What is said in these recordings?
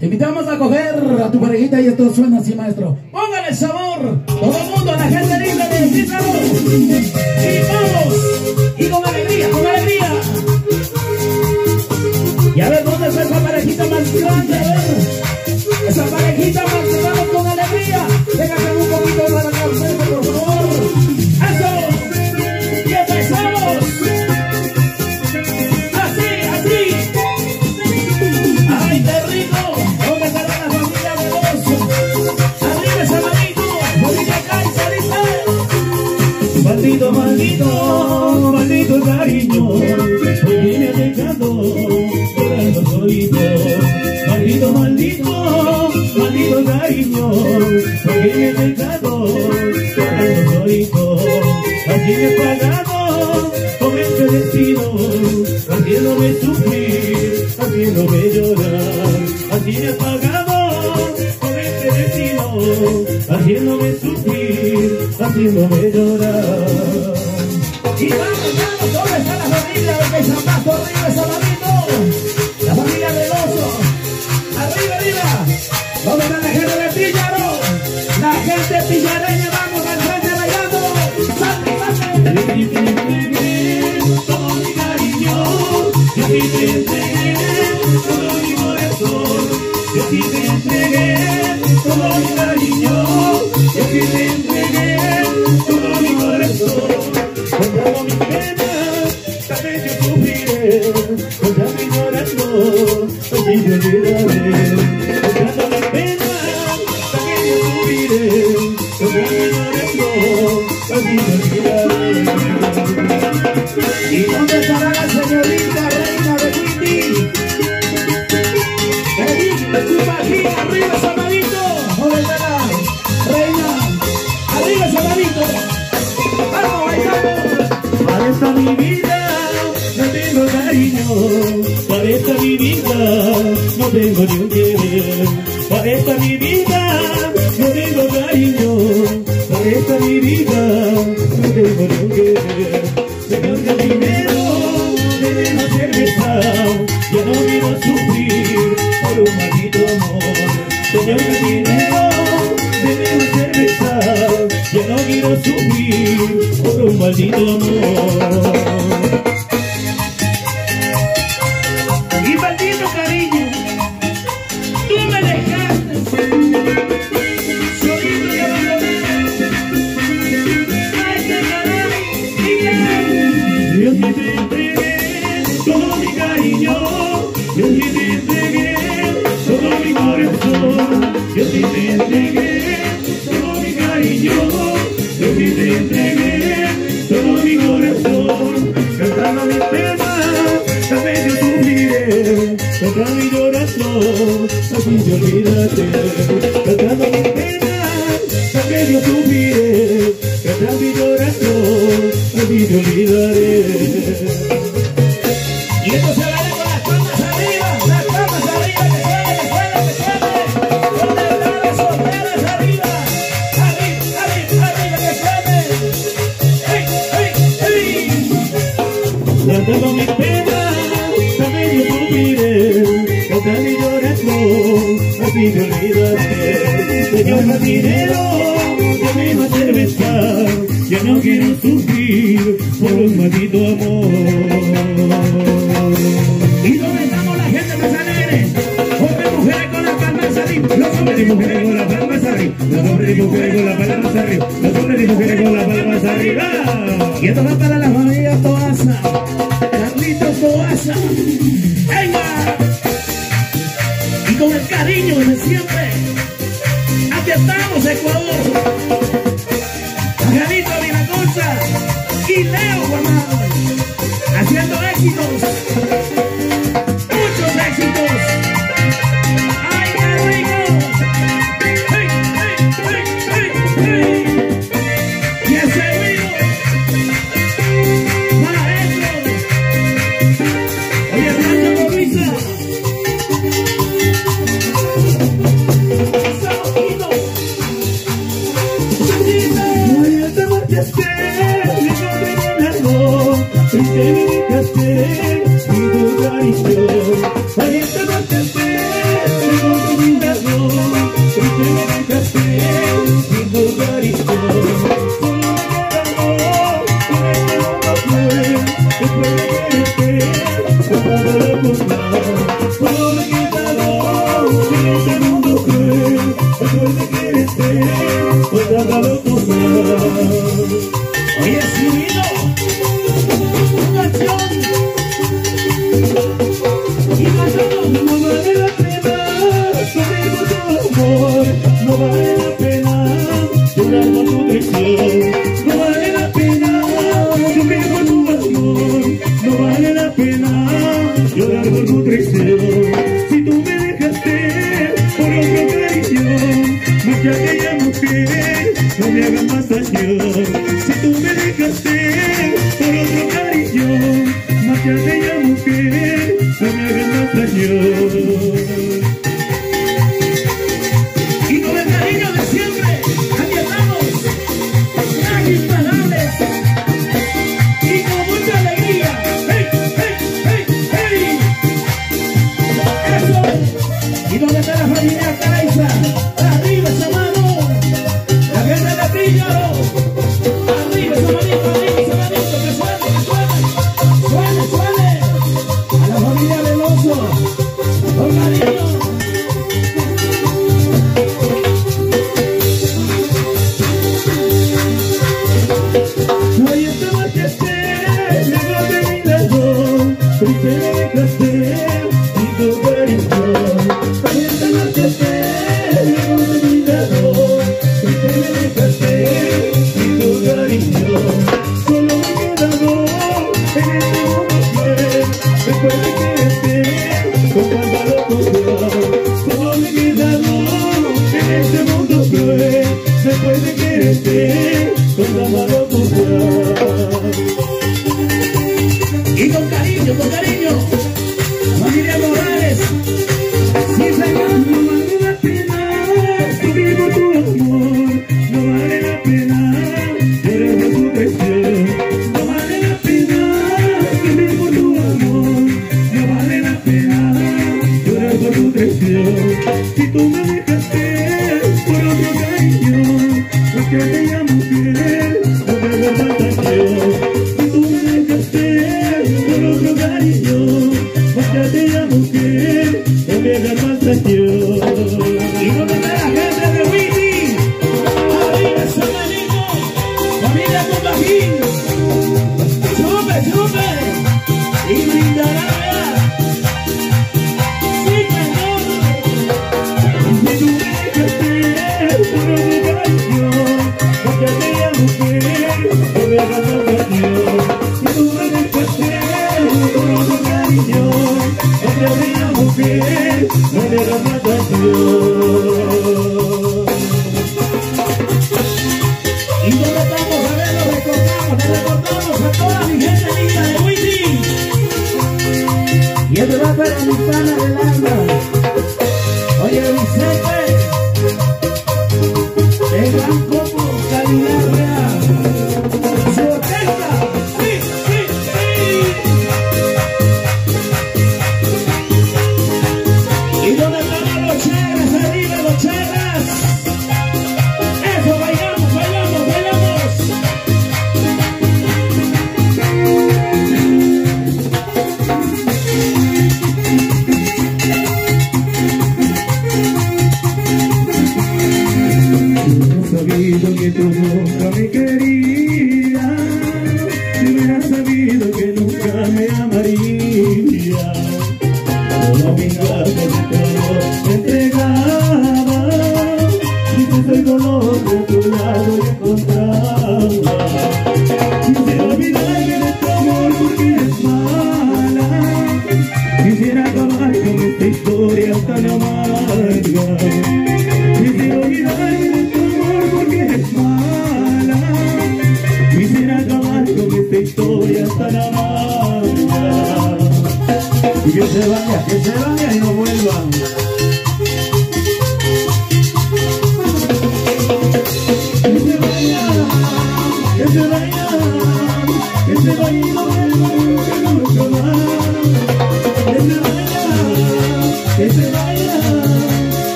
Te invitamos a coger a tu parejita y esto suena así, maestro. Póngale sabor, todo el mundo, a la gente linda de Pizarro. Y vamos, y con alegría, con alegría. Y a ver, ¿dónde está esa parejita más grande? Maldito, maldito, maldito cariño, hoy me ha dejado llorando solito. Maldito, maldito, maldito cariño, hoy me ha dejado llorando solito. Así me he pagado con este destino, haciéndome sufrir, haciéndome llorar. Así me he pagado con este destino, haciéndome sufrir, haciéndome llorar. Todo corazón, yo te entregué mi vida no tengo ni un querer, para esta mi vida no tengo cariño, para esta mi vida no tengo ni un querer. Señor jardinero, debe hacer besar, ya no quiero sufrir por un maldito amor. Señor jardinero, debe hacer besar, ya no quiero sufrir por un maldito amor. Mi cariño, yo sí te entregué todo mi corazón, yo sí te entregué todo mi cariño, yo sí te entregué todo mi corazón, cantando mis penas, también yo sufriré, cantando mi llorando, así te Mis penas, también yo sufriré, cantando y llorando, así te olvidaré. Señor jardinero, ya me va a hacer besar, ya no quiero sufrir por un maldito amor. Los hombres y mujeres con las palmas arriba. Los hombres y mujeres con las palmas arriba. Los hombres y mujeres con las palmas arriba. Y esto va para la familia Toasa. Carlitos Toasa. ¡Venga! Y con el cariño de siempre. Aquí estamos, Ecuador. Angelito Vinacocha y Leo Guamán. Haciendo éxitos. everyone gets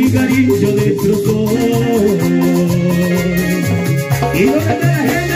mi cariño destrozó. Y donde la gente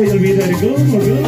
will be there. Go, go.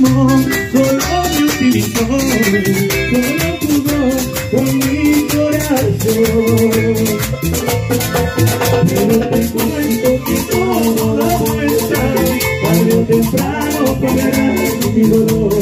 solo me utilizó, solo jugó con mi corazón. Pero te cuento que todo da vuelta, tarde o temprano pagarás mi dolor.